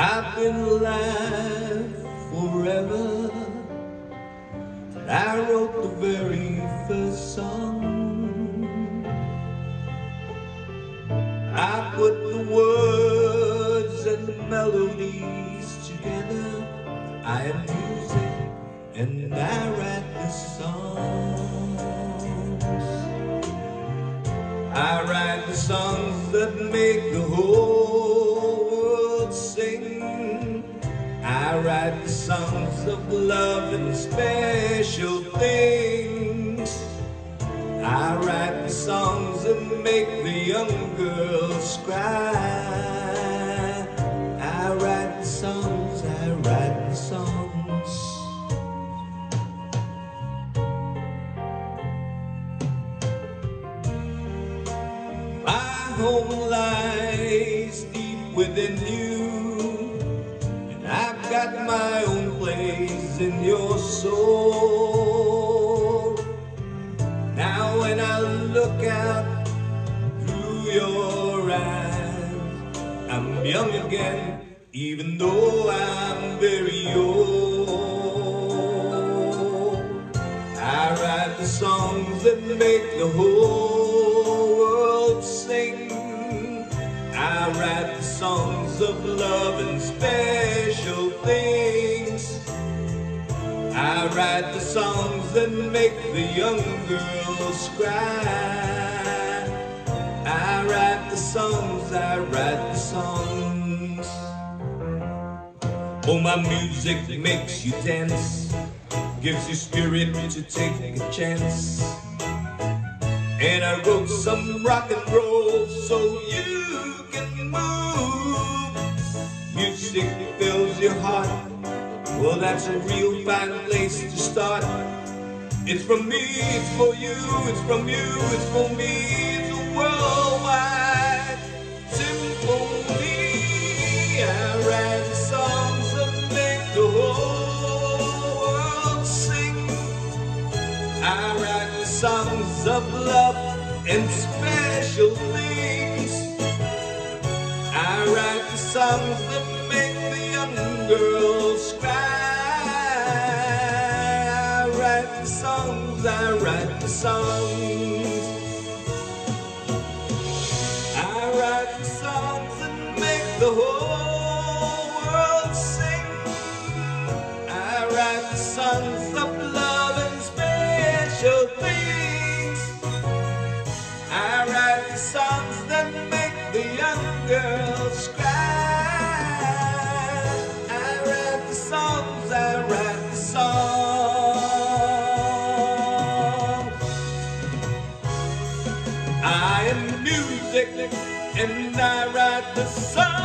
I've been alive forever. And I wrote the very first song. I put the words and the melodies together. I am music and I write the songs. I write the songs that make the whole of love and special things. I write the songs that make the young girls cry. I write the songs, I write the songs. My home lies deep within you, and I've got my own in your soul. Now, when I look out through your eyes, I'm young again, even though I'm very old. I write the songs that make the whole world sing. I write the songs of love and special things. I write the songs that make the young girls cry. I write the songs, I write the songs. Oh, my music makes you dance, gives you spirit to take a chance. And I wrote some rock and roll so you can move. Music fills your heart. Well, that's a real fine place to start. It's from me, it's for you, it's from you, it's for me. It's a worldwide symphony. I write songs that make the whole world sing. I write the songs of love and special things. I write the songs that make the young girls the songs. Am music and I write the songs.